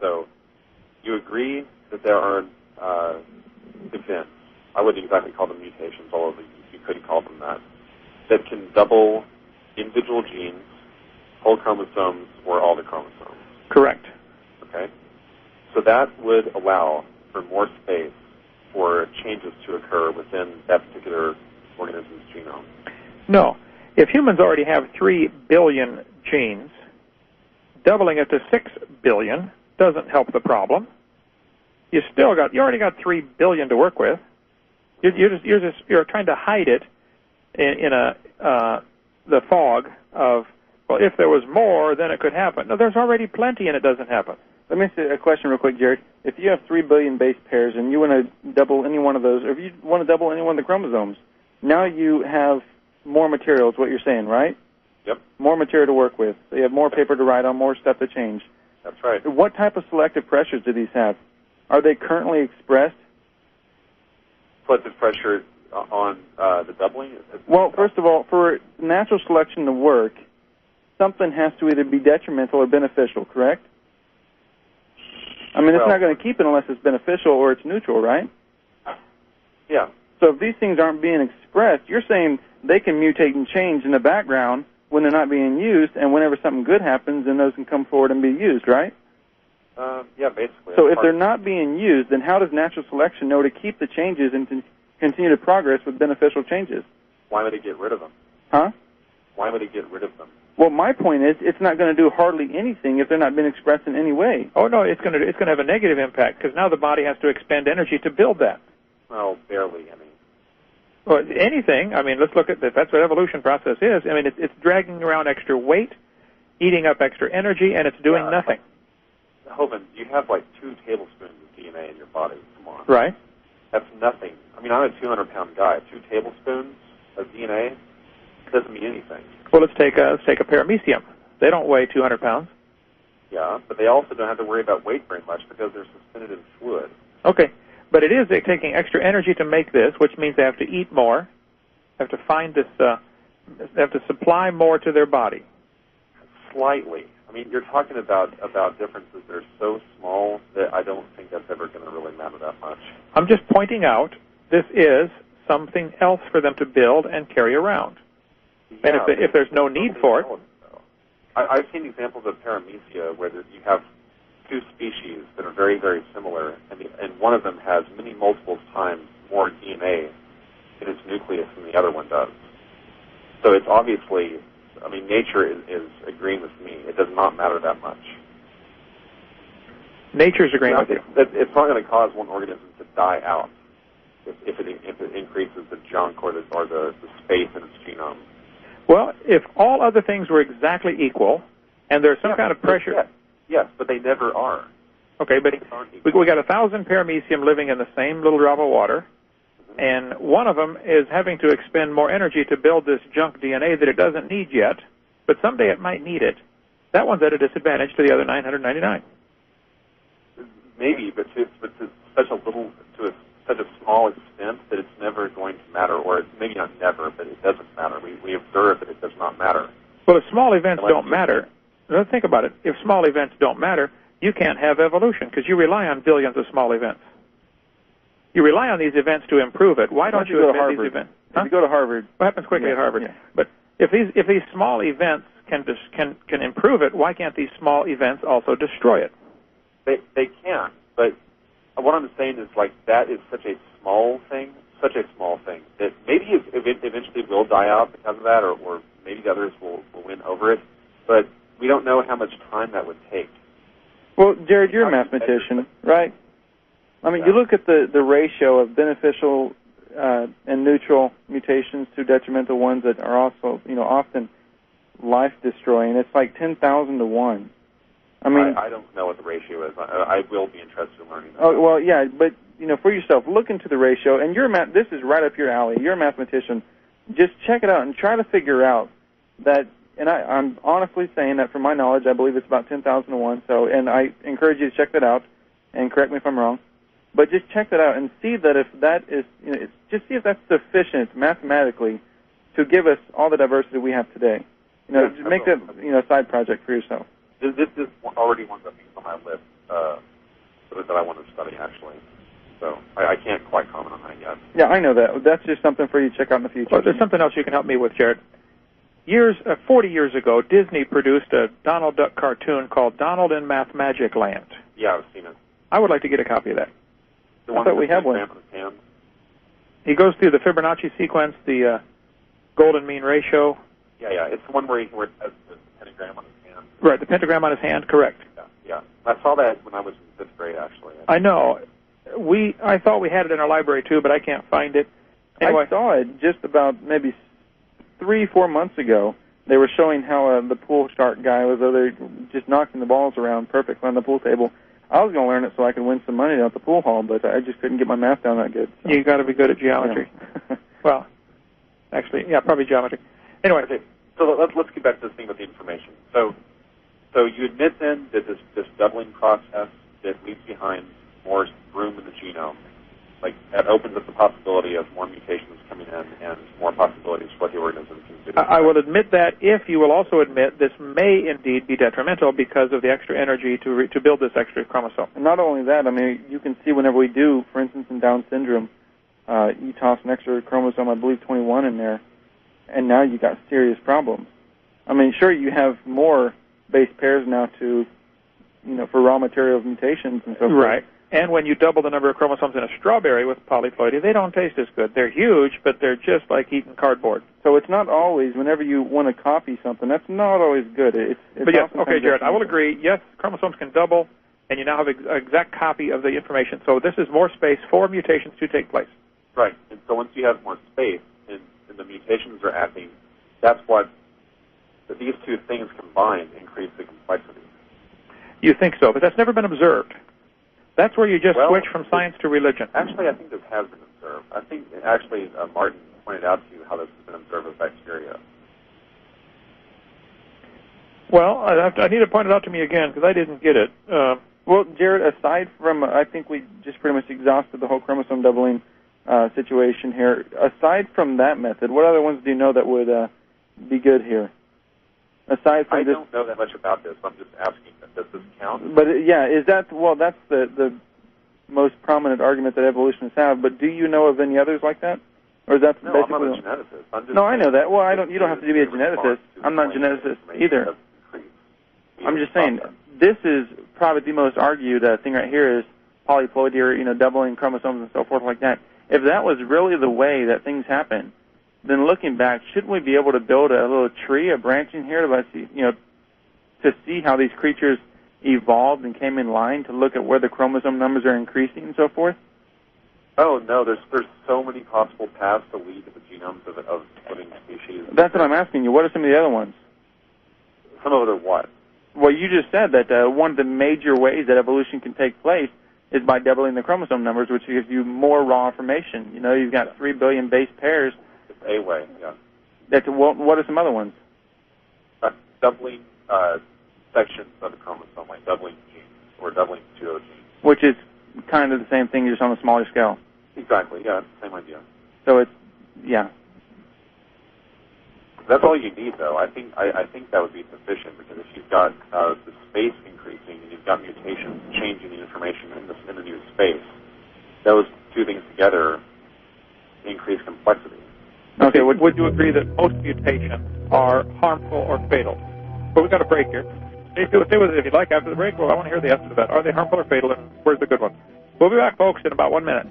So you agree that there are uh, events, I wouldn't exactly call them mutations, although you could call them that, that can double individual genes, whole chromosomes, or all the chromosomes. Correct. Okay? So that would allow for more space for changes to occur within that particular organism's genome. No. If humans already have 3 billion genes, doubling it to 6 billion doesn't help the problem. You still got you already got 3 billion to work with. You're, you're just you're just you're trying to hide it in, in a uh, the fog of well, if there was more, then it could happen. No, there's already plenty, and it doesn't happen. Let me ask you a question real quick, Jared. If you have three billion base pairs and you want to double any one of those, or if you want to double any one of the chromosomes, now you have more material. Is what you're saying, right? Yep. More material to work with. So you have more paper to write on, more stuff to change. That's right. What type of selective pressures do these have? Are they currently expressed? Selective pressure on uh, the doubling? Well, first of all, for natural selection to work, something has to either be detrimental or beneficial, correct? I mean, well, it's not going to keep it unless it's beneficial or it's neutral, right? Yeah. So if these things aren't being expressed, you're saying they can mutate and change in the background when they're not being used, and whenever something good happens, then those can come forward and be used, right? Uh, yeah, basically. So if they're not being used, then how does natural selection know to keep the changes and to continue to progress with beneficial changes? Why would it get rid of them? Huh? Why would it get rid of them? Well, my point is, it's not going to do hardly anything if they're not being expressed in any way. Oh no, it's going to it's going to have a negative impact because now the body has to expend energy to build that. Well, barely. I mean, well, anything. I mean, let's look at that. That's what evolution process is. I mean, it's, it's dragging around extra weight, eating up extra energy, and it's doing yeah, nothing. Hovind, you have like two tablespoons of DNA in your body. Come on. Right. That's nothing. I mean, I'm a 200 pound guy. Two tablespoons of DNA doesn't mean anything. Well, let's take a let's take a paramecium. They don't weigh 200 pounds. Yeah, but they also don't have to worry about weight very much because they're suspended in fluid. Okay, but it is taking extra energy to make this, which means they have to eat more, have to find this, uh, they have to supply more to their body. Slightly. I mean, you're talking about about differences that are so small that I don't think that's ever going to really matter that much. I'm just pointing out this is something else for them to build and carry around. Yeah, and if, if there's no need for it, I, I've seen examples of paramecia where there, you have two species that are very, very similar, and, the, and one of them has many multiples times more DNA in its nucleus than the other one does. So it's obviously, I mean, nature is, is agreeing with me. It does not matter that much. Nature's agreeing with you. It, it's not going to cause one organism to die out if, if, it, if it increases the junk or the, or the, the space in its genome. Well, if all other things were exactly equal, and there's some yes, kind of pressure. Yes, yes, but they never are. Okay, but we, we got a thousand paramecium living in the same little drop of water, mm-hmm. and one of them is having to expend more energy to build this junk DNA that it doesn't need yet, but someday it might need it. That one's at a disadvantage to the other 999. Maybe, but to, but to such a little, to a, such a small extent that it's never going to matter, or maybe not never, but it doesn't matter. We, we observe that it does not matter. Well, if small events don't matter, let's think about it. If small events don't matter, you can't have evolution because you rely on billions of small events. You rely on these events to improve it. Why don't you, you go invent to Harvard? these events? Huh? If you go to Harvard, what happens quickly yeah, at Harvard? Yeah. But if these if these small events can dis- can can improve it, why can't these small events also destroy it? They they can, but what I'm saying is like that is such a small thing, such a small thing that maybe it, it eventually will die out because of that, or, or maybe the others will, will win over it. But we don't know how much time that would take. Well, Jared, you're a mathematician, right? I mean, Yeah. you look at the the ratio of beneficial uh, and neutral mutations to detrimental ones that are also, you know, often life destroying. It's like ten thousand to one. I mean, I, I don't know what the ratio is. I, I will be interested in learning. That. oh well, yeah, but you know, for yourself, look into the ratio. And you're math. This is right up your alley. You're a mathematician. Just check it out and try to figure out that. And I, I'm honestly saying that from my knowledge, I believe it's about ten thousand to one. So, and I encourage you to check that out. And correct me if I'm wrong. But just check that out and see that if that is, you know, it's, just see if that's sufficient mathematically to give us all the diversity we have today. You know, Yeah, make that you know a side project for yourself. This, this is already one of the things on my list. uh, that I want to study actually. So I, I can't quite comment on that yet. Yeah, I know that. That's just something for you to check out in the future. Well, there's something else you can help me with, Jared. Years, uh, 40 years ago, Disney produced a Donald Duck cartoon called Donald in Mathmagic Land. Yeah, I've seen it. I would like to get a copy of that. The I one thought with we the have one. exam in his hand. He goes through the Fibonacci sequence, the uh, golden mean ratio, Yeah, yeah. It's the one where he where it has the pentagram on his hand. right? The pentagram on his hand, correct? Yeah, yeah. I saw that when I was in fifth grade actually. I know. We, I thought we had it in our library too, but I can't find it. Anyway, I saw it just about maybe three, four months ago. They were showing how uh, the pool shark guy was over there just knocking the balls around perfectly on the pool table. I was going to learn it so I could win some money at the pool hall, but I just couldn't get my math down that good. So, you got to be good at geometry. yeah. Well, actually, yeah, probably geometry. Anyway, Okay, so let's let's get back to this thing with the information. So, so you admit then that this this doubling process that leaves behind more room in the genome, like that opens up the possibility of more mutations coming in and more possibilities for what the organism can do. I I will admit that if you will also admit this may indeed be detrimental because of the extra energy to re- to build this extra chromosome. And not only that, I mean, you can see whenever we do, for instance, in Down syndrome, uh, you toss an extra chromosome, I believe 21 in there, and now you got serious problems. I mean, sure, you have more base pairs now to, you know, for raw material mutations and so forth. Right. And when you double the number of chromosomes in a strawberry with polyploidy, they don't taste as good. They're huge, but they're just like eating cardboard. So it's not always whenever you want to copy something. That's not always good. It's, it's but yes, okay, Jared, I will agree. Yes, chromosomes can double, and you now have ex- exact copy of the information. So this is more space for mutations to take place. Right. And so once you have more space and, and the mutations are acting, that's what that these two things combined increase the complexity. You think so, but that's never been observed. That's where you just Well, switch from science to religion. Actually, I think this has been observed. I think actually uh, Martin pointed out to you how this has been observed with bacteria. Well, I, have to, I need to point it out to me again because I didn't get it. Uh, Well, Jared, aside from, I think we just pretty much exhausted the whole chromosome doubling uh, situation here. Aside from that method, what other ones do you know that would uh, be good here? Aside from I this, don't know that much about this. I'm just asking. Does this count? but uh, yeah, is that well? That's the the most prominent argument that evolutionists have. But do you know of any others like that, or is that No, I'm basically? not a geneticist. I'm just No, I know that. Well, I don't. You don't have to be a geneticist. I'm not a geneticist either. I'm just saying this is probably the most argued uh, thing right here is polyploidy or you know doubling chromosomes and so forth like that. If that was really the way that things happen, then looking back, shouldn't we be able to build a little tree, a branching here to see you know to see how these creatures evolved and came in line to look at where the chromosome numbers are increasing and so forth? Oh no, there's there's so many possible paths to lead to the genomes of, of living species. That's what I'm asking you. What are some of the other ones? Some of are what? Well, you just said that uh, one of the major ways that evolution can take place is by doubling the chromosome numbers, which gives you more raw information. You know, you've got three billion base pairs. A way, yeah. That what, what are some other ones? Uh, doubling uh, sections of the chromosome, like doubling genes or doubling pseudogenes. Which is kind of the same thing, just on a smaller scale. Exactly, yeah, same idea. So it's yeah. That's all you need, though. I think I, I think that would be sufficient because if you've got uh, the space increasing and you've got mutations changing the information in the, in the new space, those two things together increase complexity. Okay, would, would you agree that most mutations are harmful or fatal? But we've got a break here. Stay stay with it if you'd like after the break. Well, I want to hear the answer to that. Are they harmful or fatal, and where's the good one? We'll be back, folks, in about one minute.